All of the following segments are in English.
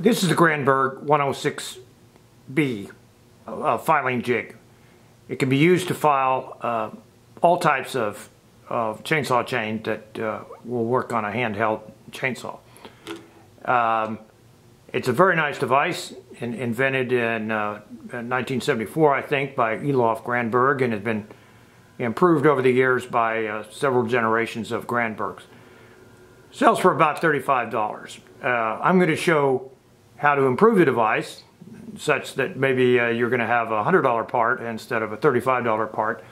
This is the Granberg 106B uh, filing jig. It can be used to file uh, all types of, of, chainsaw chain that uh, will work on a handheld chainsaw. Um, it's a very nice device, in, invented in, uh, 1974, I think, by Elof Granberg, and has been improved over the years by uh, several generations of Granbergs. Sells for about $35. Uh, I'm going to show how to improve the device such that maybe uh, you're going to have a $100 part instead of a $35 part.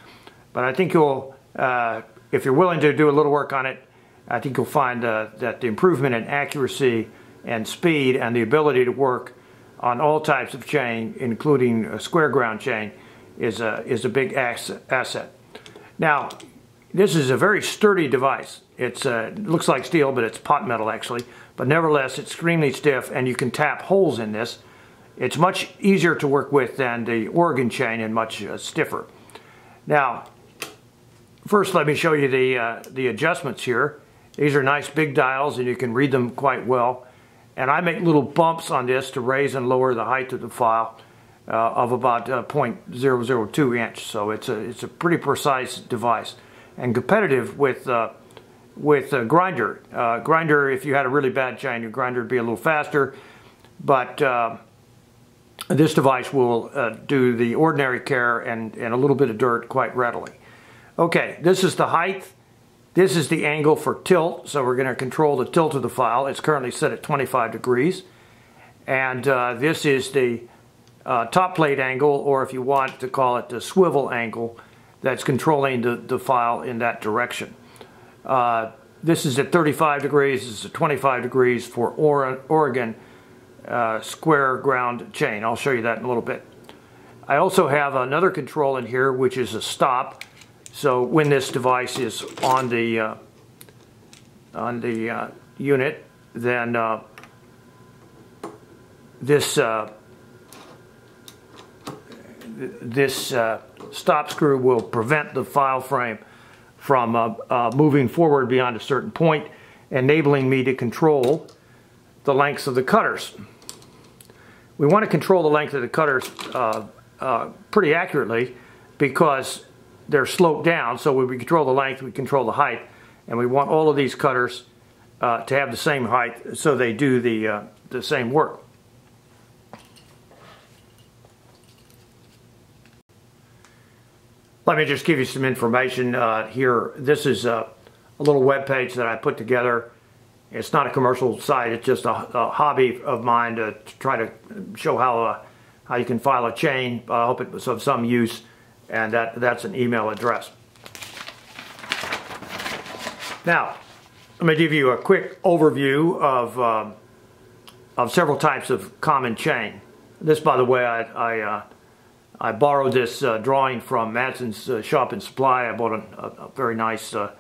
But I think you'll, uh, if you're willing to do a little work on it, I think you'll find uh, that the improvement in accuracy and speed and the ability to work on all types of chain, including a square ground chain, is a, is a big asset. Now, this is a very sturdy device. It's, uh, it looks like steel, but it's pot metal actually. But nevertheless, it's extremely stiff, and you can tap holes in this. It's much easier to work with than the Oregon chain and much uh, stiffer. Now, first let me show you the, uh, the adjustments here. These are nice big dials, and you can read them quite well. And I make little bumps on this to raise and lower the height of the file uh, of about uh, 0.002 inch. So it's a, it's a pretty precise device and competitive with uh, with a grinder. Uh, grinder, if you had a really bad chain, your grinder would be a little faster, but uh, this device will uh, do the ordinary care and, and a little bit of dirt quite readily. Okay, this is the height. This is the angle for tilt, so we're going to control the tilt of the file. It's currently set at 25 degrees. And uh, this is the uh, top plate angle, or if you want to call it the swivel angle, that's controlling the, the file in that direction. Uh, this is at 35 degrees, this is at 25 degrees for Oregon uh, square ground chain. I'll show you that in a little bit. I also have another control in here which is a stop. So when this device is on the uh, on the uh, unit, then uh, this uh, this stop screw will prevent the file frame from uh, uh, moving forward beyond a certain point, enabling me to control the lengths of the cutters. We want to control the length of the cutters uh, uh, pretty accurately because they're sloped down, so we control the length, we control the height, and we want all of these cutters uh, to have the same height so they do the, uh, the same work. Let me just give you some information uh, here. This is a, a, little web page that I put together. It's not a commercial site. It's just a, a hobby of mine to, to, try to show how uh, how you can file a chain. I hope it was of some use, and that that's an email address. Now, let me give you a quick overview of um, of several types of common chain. This, by the way, I, I uh, I borrowed this uh, drawing from Madsen's uh, Shop and Supply. I bought a, a, very nice uh,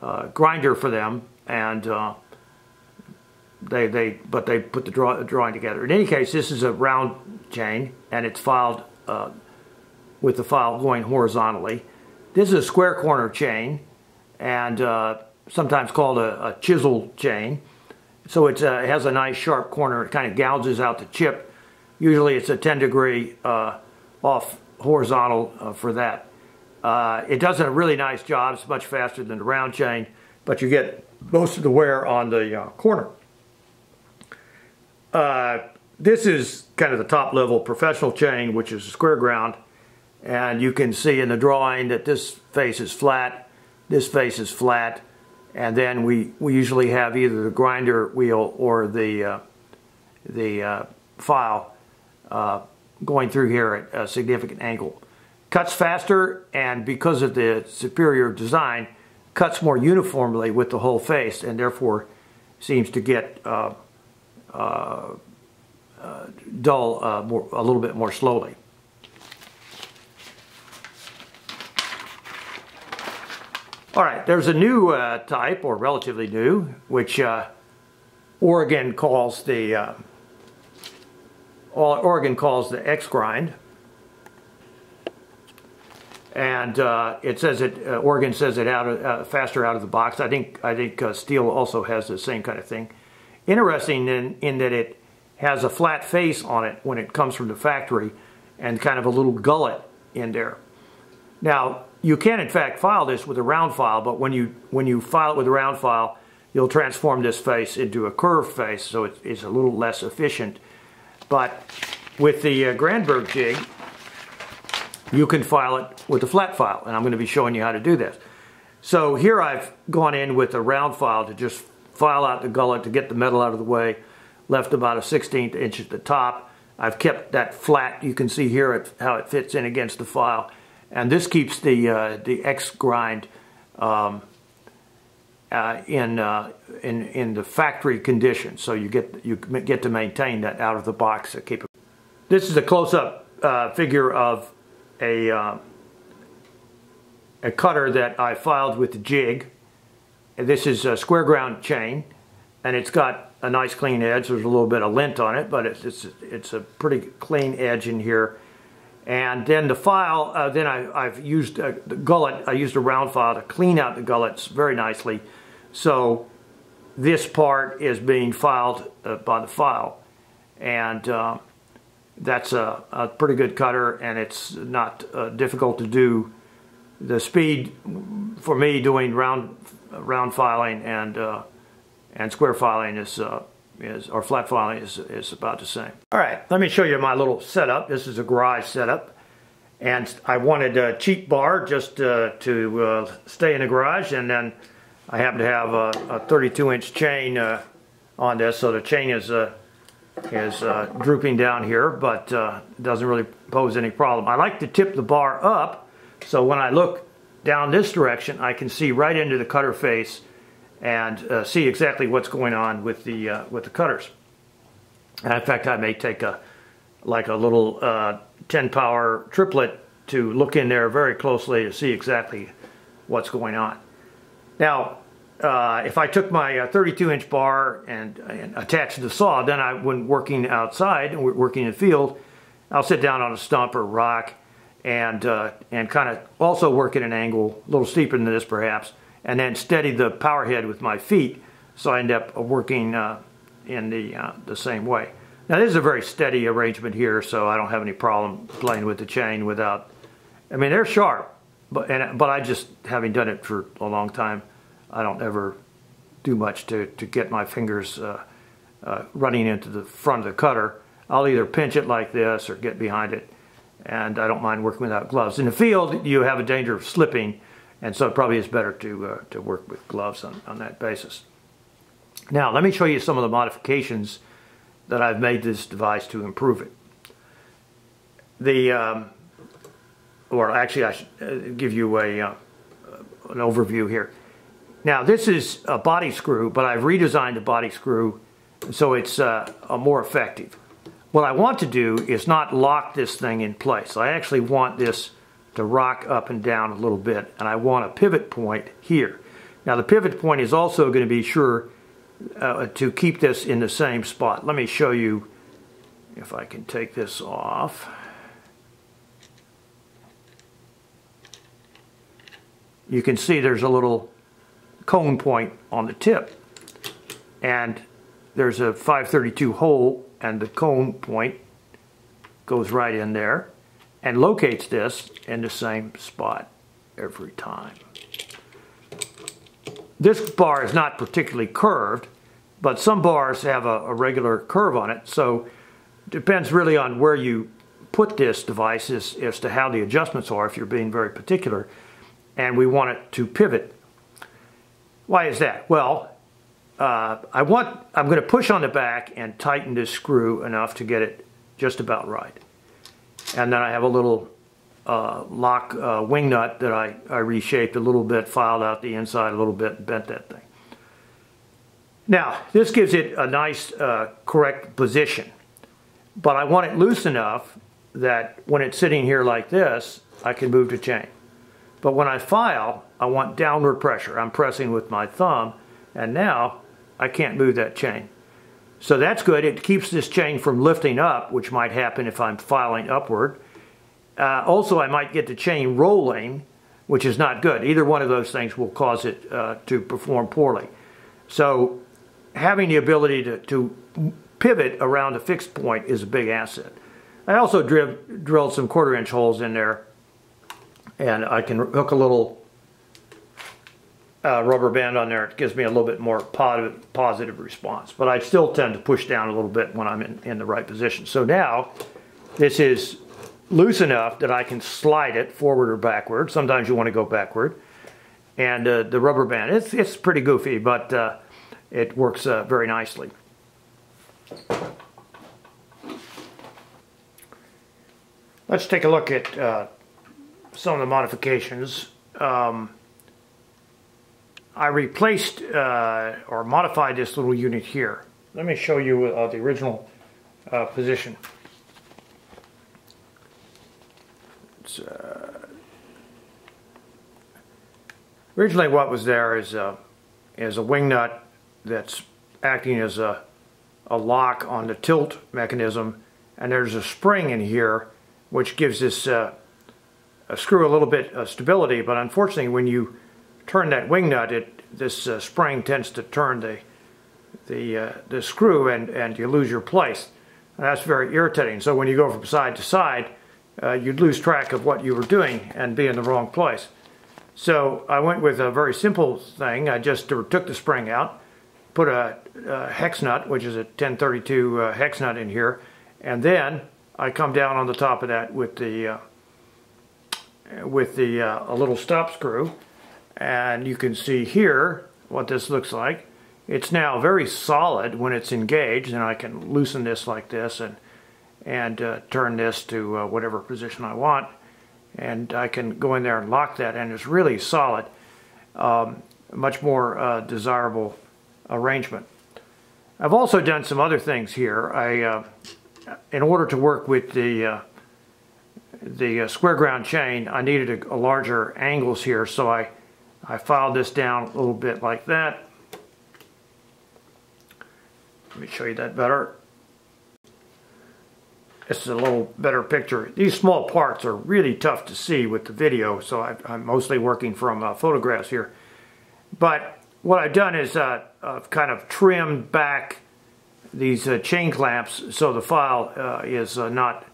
uh grinder for them, and uh, they they but they put the draw, drawing together. In any case, this is a round chain, and it's filed uh, with the file going horizontally. This is a square corner chain, and sometimes called a, a, chisel chain. So it has a nice sharp corner. It kind of gouges out the chip. Usually, it's a 10 degree off horizontal uh, for that. Uh, it does a really nice job. It's much faster than the round chain, but you get most of the wear on the uh, corner. Uh, this is kind of the top level professional chain, which is a square ground. And you can see in the drawing that this face is flat, this face is flat, and then we, we usually have either the grinder wheel or the, uh, the uh, file going through here at a significant angle. Cuts faster and because of the superior design, cuts more uniformly with the whole face and therefore seems to get uh, uh, uh, dull uh, more, a little bit more slowly. All right, there's a new uh, type, or relatively new, which uh, Oregon calls the Oregon calls the X grind. And uh, it says it. Uh, Oregon says it out of, uh, faster out of the box. I think I think uh, Stihl also has the same kind of thing. Interesting in, in that it has a flat face on it when it comes from the factory and kind of a little gullet in there. Now, you can in fact file this with a round file, but when you, when you file it with a round file, you'll transform this face into a curved face, so it, it's a little less efficient. But with the uh, Granberg jig, you can file it with a flat file, and I'm going to be showing you how to do this. So here I've gone in with a round file to just file out the gullet to get the metal out of the way, left about a 16th inch at the top. I've kept that flat, you can see here how it fits in against the file. And this keeps the, uh, the X grind um, uh, in, uh, in, in the factory condition. So you get, you get to maintain that out of the box capability. This is a close-up uh, figure of a, uh, a cutter that I filed with the jig. This is a square ground chain and it's got a nice clean edge. There's a little bit of lint on it, but it's, it's, it's a pretty clean edge in here. And then the file, uh, then I, have used uh, the gullet, I used a round file to clean out the gullets very nicely. So this part is being filed uh, by the file. And uh, that's a, a, pretty good cutter and it's not uh, difficult to do. The speed for me doing round round filing and uh, and square filing is uh, is or flat filing is is about the same. All right, let me show you my little setup. This is a garage setup, and I wanted a cheap bar just uh, to stay in the garage, and then I happen to have a, a 32 inch chain uh, on this, so the chain is uh, is uh, drooping down here, but uh, doesn't really pose any problem. I like to tip the bar up, so when I look down this direction, I can see right into the cutter face and uh, see exactly what's going on with the with the cutters. And in fact, I may take a like a little uh, 10 power triplet to look in there very closely to see exactly what's going on. Now, uh, if I took my uh, 32 inch bar and, and, attached the saw, then I, when working outside and working in the field, I'll sit down on a stump or rock and uh, and kind of also work at an angle, a little steeper than this perhaps, and then steady the power head with my feet, so I end up working uh, in the uh, the same way. Now this is a very steady arrangement here, so I don't have any problem playing with the chain without. I mean they're sharp, but and but I just having done it for a long time I don't ever do much to, to get my fingers uh, uh, running into the front of the cutter. I'll either pinch it like this or get behind it, and I don't mind working without gloves. In the field, you have a danger of slipping, and so it probably is better to, uh, to work with gloves on, on that basis. Now, let me show you some of the modifications that I've made this device to improve it. The, um, or actually I should uh, give you a, uh, an overview here. Now this is a body screw, but I've redesigned the body screw so it's uh, more effective. What I want to do is not lock this thing in place. I actually want this to rock up and down a little bit, and I want a pivot point here. Now the pivot point is also going to be sure uh, to keep this in the same spot. Let me show you if I can take this off. You can see there's a little cone point on the tip. And there's a 532 hole and the cone point goes right in there and locates this in the same spot every time. This bar is not particularly curved, but some bars have a, a regular curve on it, so depends really on where you put this device as, as to how the adjustments are if you're being very particular. And we want it to pivot why is that? Well, uh, I want, I'm going to push on the back and tighten this screw enough to get it just about right. And then I have a little uh, lock uh, wing nut that I, I reshaped a little bit, filed out the inside a little bit, and bent that thing. Now, this gives it a nice, uh, correct position. But I want it loose enough that when it's sitting here like this, I can move the chain. But when I file, I want downward pressure. I'm pressing with my thumb, and now I can't move that chain. So that's good. It keeps this chain from lifting up, which might happen if I'm filing upward. Uh, also, I might get the chain rolling, which is not good. Either one of those things will cause it uh, to perform poorly. So having the ability to, to pivot around a fixed point is a big asset. I also drilled some quarter inch holes in there and I can hook a little uh, rubber band on there. It gives me a little bit more positive, response. But I still tend to push down a little bit when I'm in, in the right position. So now this is loose enough that I can slide it forward or backward. Sometimes you want to go backward. And uh, the rubber band, it's, it's pretty goofy, but uh, it works uh, very nicely. Let's take a look at uh, some of the modifications. Um, I replaced uh, or modified this little unit here. Let me show you uh, the original uh, position. Uh, originally what was there is a, is a wing nut that's acting as a, a lock on the tilt mechanism and there's a spring in here which gives this uh, screw a little bit of stability but unfortunately when you turn that wing nut, it this uh, spring tends to turn the the uh, the screw and and you lose your place. And that's very irritating. So when you go from side to side, uh, you'd lose track of what you were doing and be in the wrong place. So I went with a very simple thing. I just took the spring out, put a, a hex nut, which is a 1032 uh, hex nut in here, and then I come down on the top of that with the uh, with the uh, a little stop screw and you can see here what this looks like. It's now very solid when it's engaged and I can loosen this like this and and uh, turn this to uh, whatever position I want and I can go in there and lock that and it's really solid. Um, much more uh, desirable arrangement. I've also done some other things here. I, uh, in order to work with the uh, the uh, square ground chain, I needed a, a larger angles here, so I I filed this down a little bit like that. Let me show you that better. This is a little better picture. These small parts are really tough to see with the video, so I, am mostly working from uh, photographs here. But what I've done is uh, I've kind of trimmed back these uh, chain clamps so the file uh, is uh, not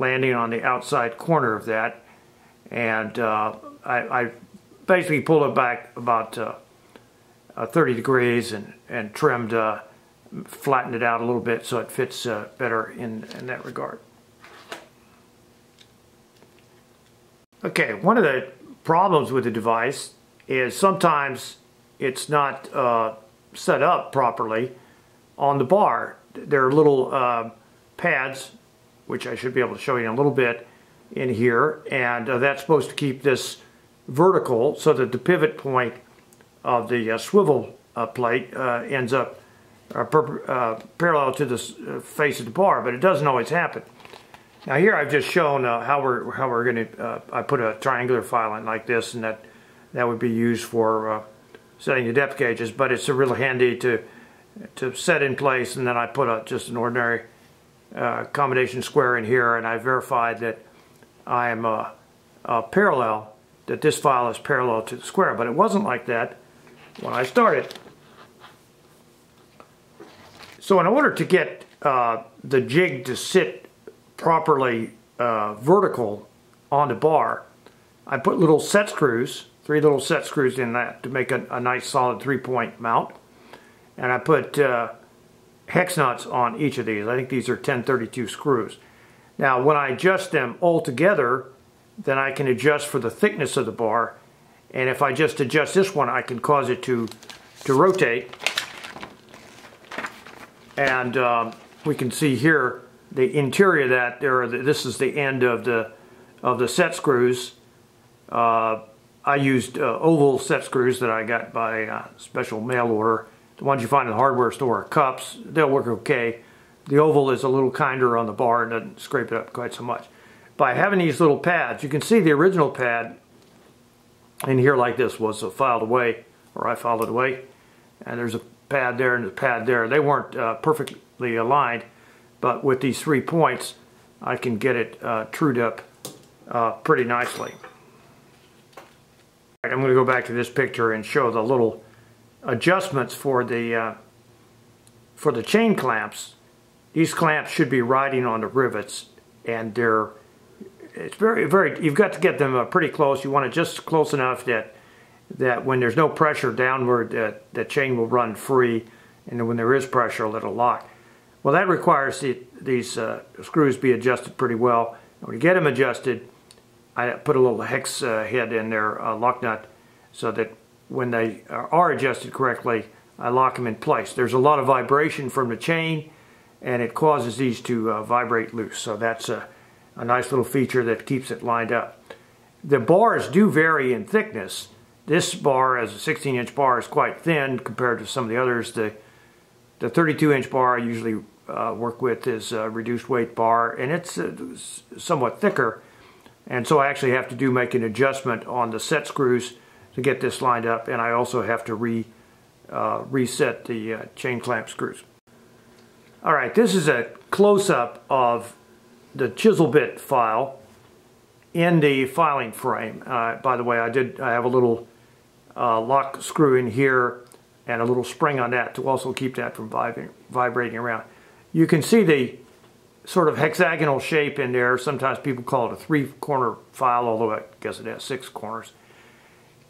landing on the outside corner of that. And uh, I, I basically pulled it back about uh, uh, 30 degrees and, and trimmed, uh, flattened it out a little bit so it fits uh, better in, in that regard. Okay, one of the problems with the device is sometimes it's not uh, set up properly on the bar. There are little uh, pads, which I should be able to show you in a little bit, in here, and that's supposed to keep this vertical so that the pivot point of the uh, swivel uh, plate uh, ends up uh, uh, parallel to the uh, face of the bar, but it doesn't always happen. Now here I've just shown how we're how we're going to. I put a triangular file in like this, and that that would be used for setting the depth gauges. But it's a really handy to to set in place, and then I put a, just an ordinary combination square in here, and I verified that I am parallel that this file is parallel to the square, but it wasn't like that when I started. So in order to get uh, the jig to sit properly uh, vertical on the bar, I put little set screws, three little set screws in that to make a, a nice solid three-point mount. And I put uh, hex nuts on each of these. I think these are 1032 screws. Now when I adjust them all together, then I can adjust for the thickness of the bar. And if I just adjust this one, I can cause it to, to rotate. And um, we can see here the interior of that. There, the, this is the end of the of the set screws. Uh, I used uh, oval set screws that I got by uh, special mail order. The ones you find in the hardware store are cups. They'll work okay. The oval is a little kinder on the bar and doesn't scrape it up quite so much by having these little pads. You can see the original pad in here like this was filed away, or I filed it away. And there's a pad there and a pad there. They weren't uh, perfectly aligned, but with these three points, I can get it uh, trued up uh, pretty nicely. I'm going to go back to this picture and show the little adjustments for the uh, for the chain clamps these clamps should be riding on the rivets and they're it's very very you've got to get them uh, pretty close. You want it just close enough that that when there's no pressure downward that the chain will run free and when there is pressure it'll lock. Well that requires the, these uh, screws be adjusted pretty well. When you get them adjusted I put a little hex uh, head in there uh, lock nut so that when they are adjusted correctly I lock them in place there's a lot of vibration from the chain and it causes these to uh, vibrate loose. So that's a, a nice little feature that keeps it lined up. The bars do vary in thickness. This bar, as a 16 inch bar, is quite thin compared to some of the others. The, the 32 inch bar I usually uh, work with is a reduced weight bar and it's uh, somewhat thicker. And so I actually have to do make an adjustment on the set screws to get this lined up and I also have to re, uh, reset the uh, chain clamp screws. All right, this is a close-up of the chisel bit file in the filing frame. Uh, by the way, I did I have a little uh, lock screw in here and a little spring on that to also keep that from vibrating, vibrating around. You can see the sort of hexagonal shape in there. Sometimes people call it a three-corner file, although I guess it has six corners.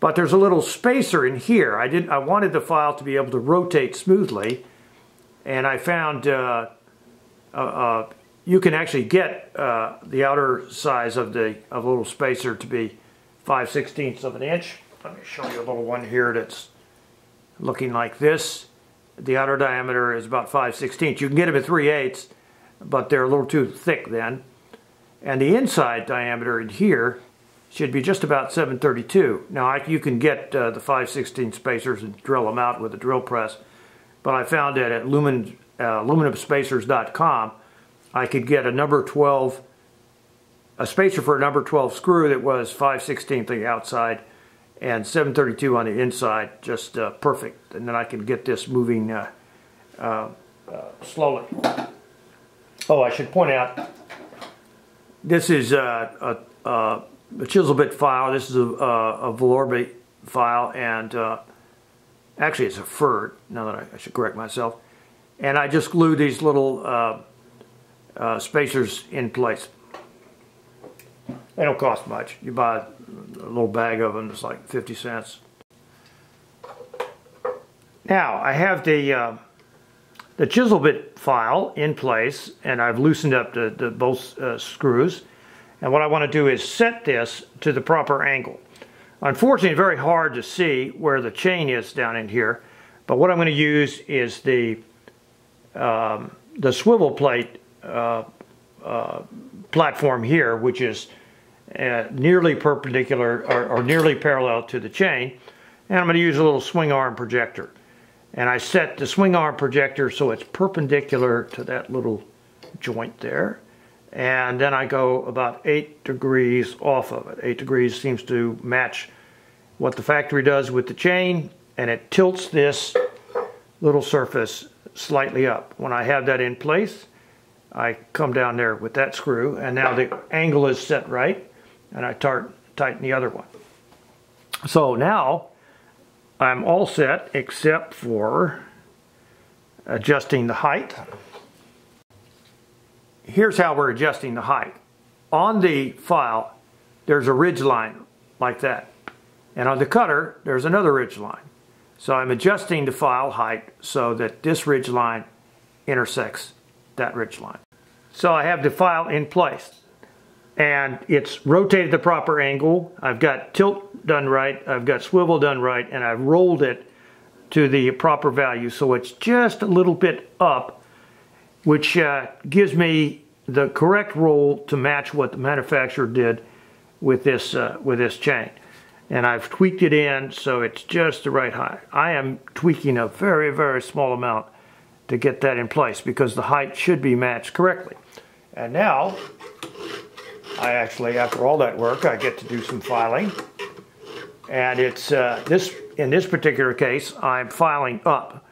But there's a little spacer in here. I did I wanted the file to be able to rotate smoothly and I found uh, uh, uh, you can actually get uh, the outer size of the of a little spacer to be 5 16ths of an inch. Let me show you a little one here that's looking like this. The outer diameter is about 5 16ths. You can get them at 3 eighths, but they're a little too thick then. And the inside diameter in here should be just about 732. Now I, you can get uh, the 5 16 spacers and drill them out with a drill press but I found that at lumen, uh, aluminumspacers.com I could get a number 12, a spacer for a number 12 screw that was 5 16th the outside and 732 on the inside, just uh, perfect. And then I can get this moving uh, uh, uh slowly. Oh, I should point out, this is a, a chisel bit file. This is a, a, a Vallorbe file, and Actually, it's a Pferd, now that I, I should correct myself. And I just glue these little uh, uh, spacers in place. They don't cost much. You buy a little bag of them, it's like 50 cents. Now, I have the, uh, the chisel bit file in place, and I've loosened up the, the both uh, screws. And what I want to do is set this to the proper angle. Unfortunately, it's very hard to see where the chain is down in here, but what I'm going to use is the, um, the swivel plate uh, uh, platform here, which is uh, nearly perpendicular or, or, nearly parallel to the chain. And I'm going to use a little swing arm protractor. And I set the swing arm protractor so it's perpendicular to that little joint there and then I go about 8 degrees off of it. 8 degrees seems to match what the factory does with the chain and it tilts this little surface slightly up. When I have that in place I come down there with that screw and now the angle is set right and I tighten the other one. So now I'm all set except for adjusting the height here's how we're adjusting the height. On the file, there's a ridge line like that. And on the cutter, there's another ridge line. So I'm adjusting the file height so that this ridge line intersects that ridge line. So I have the file in place and it's rotated the proper angle. I've got tilt done right, I've got swivel done right, and I've rolled it to the proper value so it's just a little bit up which uh, gives me the correct roll to match what the manufacturer did with this uh, with this chain. And I've tweaked it in so it's just the right height. I am tweaking a very, very small amount to get that in place because the height should be matched correctly. And now, I actually, after all that work, I get to do some filing. And it's uh, this, in this particular case, I'm filing up.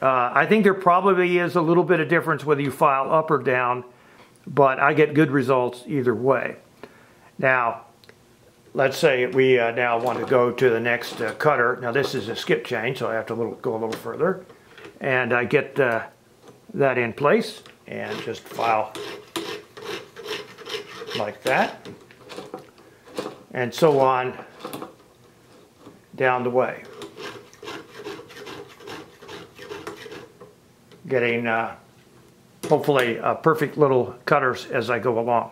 Uh, I think there probably is a little bit of difference whether you file up or down, but I get good results either way. Now, let's say we uh, now want to go to the next uh, cutter. Now this is a skip chain, so I have to little, go a little further. And I get uh, that in place, and just file like that and so on down the way. Getting uh, hopefully uh, perfect little cutters as I go along.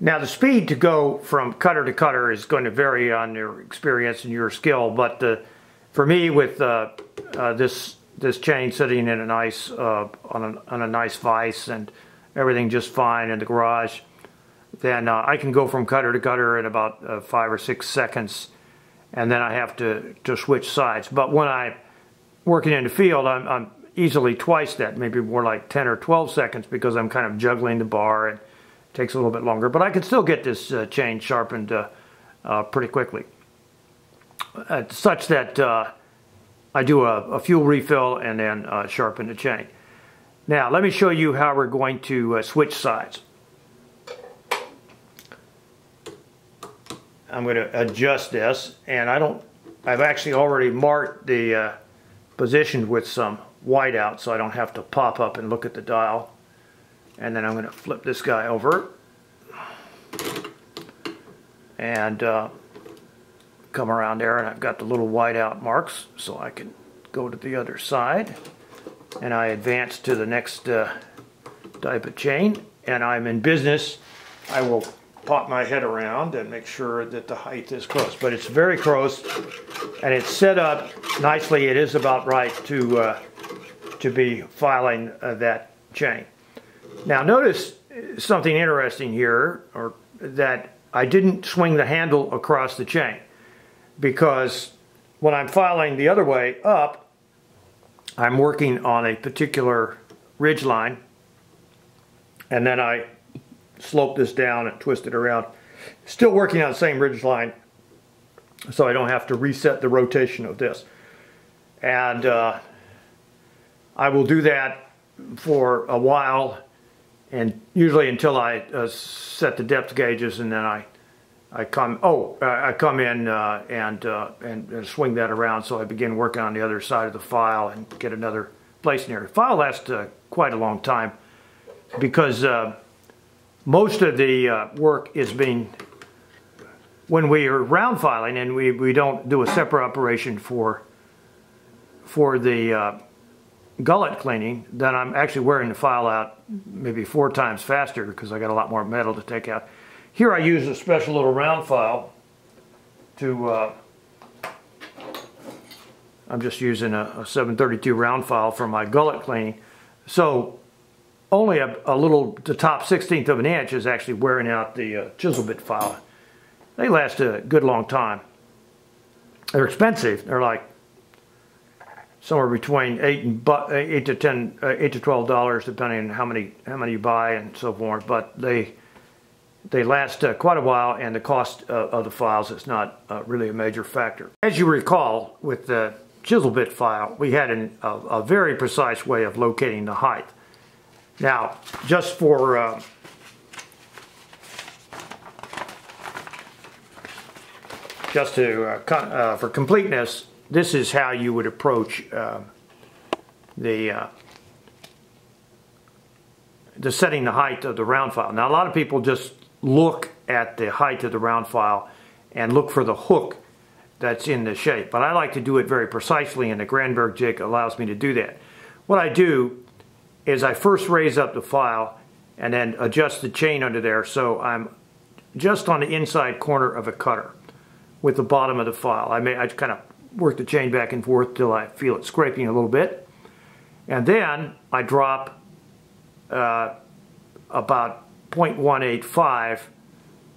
Now the speed to go from cutter to cutter is going to vary on your experience and your skill, but the, for me with uh, uh, this this chain sitting in a nice uh, on, a, on a nice vise and everything just fine in the garage, then uh, I can go from cutter to cutter in about uh, five or six seconds, and then I have to to switch sides. But when I'm working in the field, I'm, I'm easily twice that, maybe more like 10 or 12 seconds because I'm kind of juggling the bar and it takes a little bit longer. But I can still get this uh, chain sharpened uh, uh, pretty quickly. Uh, such that uh, I do a, a, fuel refill and then uh, sharpen the chain. Now let me show you how we're going to switch sides. I'm going to adjust this and I don't I've actually already marked the position with some whiteout so I don't have to pop up and look at the dial. And then I'm going to flip this guy over. And uh, come around there and I've got the little whiteout marks so I can go to the other side. And I advance to the next uh, type of chain and I'm in business. I will pop my head around and make sure that the height is close but it's very close and it's set up nicely it is about right to uh, to be filing uh, that chain. Now notice something interesting here, or that I didn't swing the handle across the chain because when I'm filing the other way up, I'm working on a particular ridge line and then I slope this down and twist it around. Still working on the same ridge line so I don't have to reset the rotation of this. And uh, I will do that for a while and usually until I uh, set the depth gauges and then I I come oh I come in uh, and, uh, and, and swing that around so I begin working on the other side of the file and get another place near. The file lasts uh, quite a long time because uh, most of the uh, work is being when we are round filing and we, we don't do a separate operation for for the gullet cleaning, then I'm actually wearing the file out maybe four times faster because I got a lot more metal to take out. Here I use a special little round file to, uh, I'm just using a, a, 732 round file for my gullet cleaning. So only a, a, little, the top 16th of an inch is actually wearing out the uh, chisel bit file. They last a good long time. They're expensive. They're like somewhere between eight and eight to ten, uh, eight to twelve dollars, depending on how many how many you buy and so forth. But they they last uh, quite a while, and the cost uh, of the files is not uh, really a major factor. As you recall, with the chisel bit file, we had an, a, a, very precise way of locating the height. Now, just for uh, just to uh, for completeness, this is how you would approach uh, the uh, the setting the height of the round file. Now a lot of people just look at the height of the round file and look for the hook that's in the shape. But I like to do it very precisely and the Granberg jig allows me to do that. What I do is I first raise up the file and then adjust the chain under there so I'm just on the inside corner of a cutter with the bottom of the file. I may I kind of work the chain back and forth till I feel it scraping a little bit. And then I drop uh, about 0.185,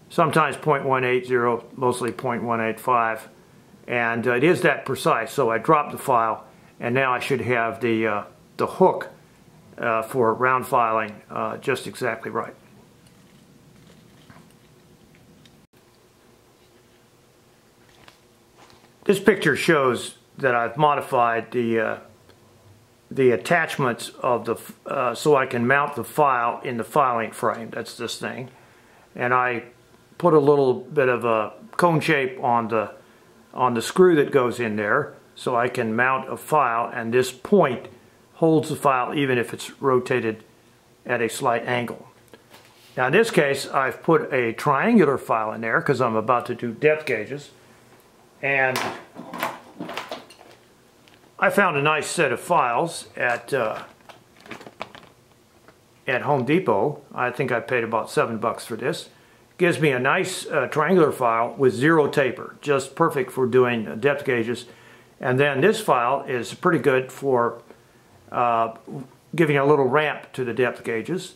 sometimes 0.180, mostly 0.185. And uh, it is that precise. So I drop the file and now I should have the, uh, the hook uh, for round filing uh, just exactly right. This picture shows that I've modified the uh, the attachments of the uh, so I can mount the file in the filing frame. That's this thing, and I put a little bit of a cone shape on the on the screw that goes in there so I can mount a file and this point holds the file even if it's rotated at a slight angle. Now in this case, I've put a triangular file in there because I'm about to do depth gauges. And I found a nice set of files at uh, at Home Depot. I think I paid about seven bucks for this. Gives me a nice uh, triangular file with zero taper, just perfect for doing depth gauges. And then this file is pretty good for uh, giving a little ramp to the depth gauges.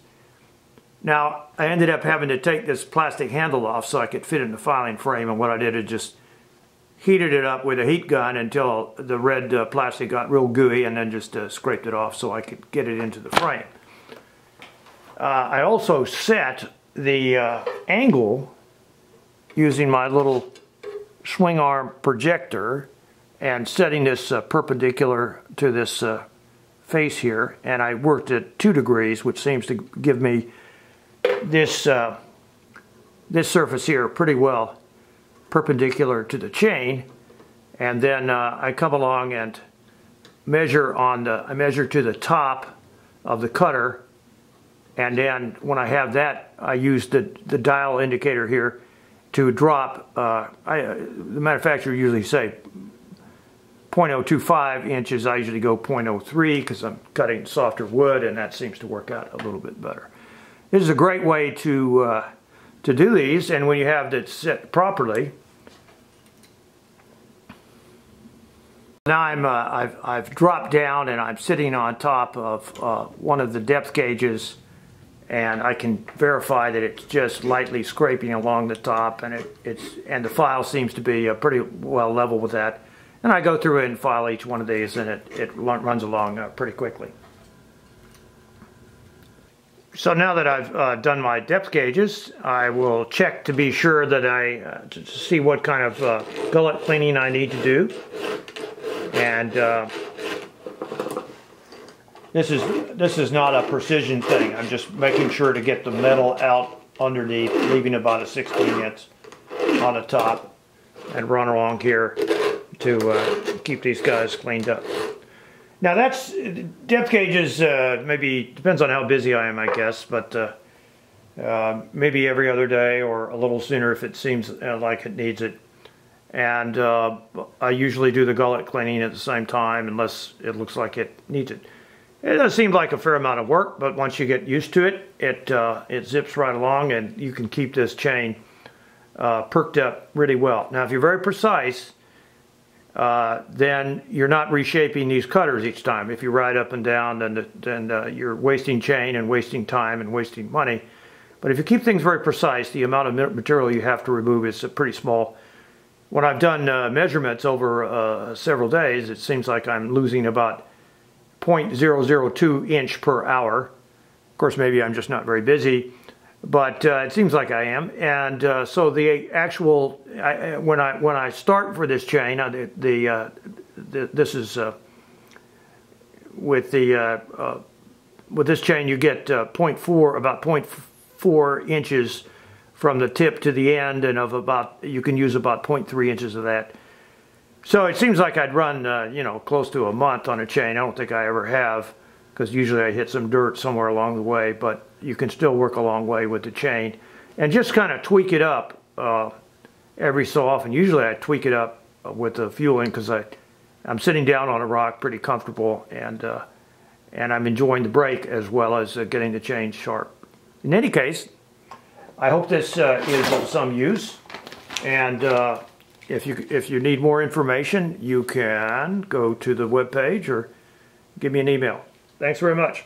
Now, I ended up having to take this plastic handle off so I could fit in the filing frame, and what I did is just heated it up with a heat gun until the red uh, plastic got real gooey and then just uh, scraped it off so I could get it into the frame. Uh, I also set the uh, angle using my little swing arm protractor and setting this uh, perpendicular to this uh, face here and I worked at two degrees which seems to give me this uh, this surface here pretty well perpendicular to the chain. And then uh, I come along and measure on the I measure to the top of the cutter. And then when I have that, I use the, the dial indicator here to drop, uh, I, the manufacturer usually say 0.025 inches. I usually go 0.03 because I'm cutting softer wood and that seems to work out a little bit better. This is a great way to, uh, to do these and when you have it set properly, Now I'm, uh, I've, I've dropped down and I'm sitting on top of uh, one of the depth gauges and I can verify that it's just lightly scraping along the top and it, it's and the file seems to be uh, pretty well level with that and I go through it and file each one of these and it, it runs along uh, pretty quickly. So now that I've uh, done my depth gauges, I will check to be sure that I, uh, to see what kind of uh, gullet cleaning I need to do. And uh, this is this is not a precision thing. I'm just making sure to get the metal out underneath, leaving about a 16 inch on the top, and run along here to uh, keep these guys cleaned up. Now that's depth gauges. Uh, maybe depends on how busy I am, I guess, but uh, uh maybe every other day or a little sooner if it seems uh, like it needs it. And uh, I usually do the gullet cleaning at the same time, unless it looks like it needs it. It does seem like a fair amount of work, but once you get used to it, it it zips right along, and you can keep this chain perked up really well. Now, if you're very precise, uh, then you're not reshaping these cutters each time. If you ride up and down, then then uh, you're wasting chain and wasting time and wasting money. But if you keep things very precise, the amount of material you have to remove is pretty small. When I've done uh, measurements over uh, several days, it seems like I'm losing about 0.002 inch per hour. Of course, maybe I'm just not very busy, but uh, it seems like I am. And uh, so the actual I, when I when I start for this chain, uh, the, the, uh, the this is uh, with the uh, with this chain you get 0.4 about 0.4 inches from the tip to the end, and of about you can use about 0.3 inches of that. So it seems like I'd run, uh, you know, close to a month on a chain. I don't think I ever have, because usually I hit some dirt somewhere along the way, but you can still work a long way with the chain. And just kind of tweak it up uh, every so often. Usually I tweak it up with the fueling because I'm sitting down on a rock pretty comfortable and, uh, and I'm enjoying the break as well as uh, getting the chain sharp. In any case, I hope this uh, is of some use. And uh, if you if you need more information, you can go to the web page or give me an email. Thanks very much.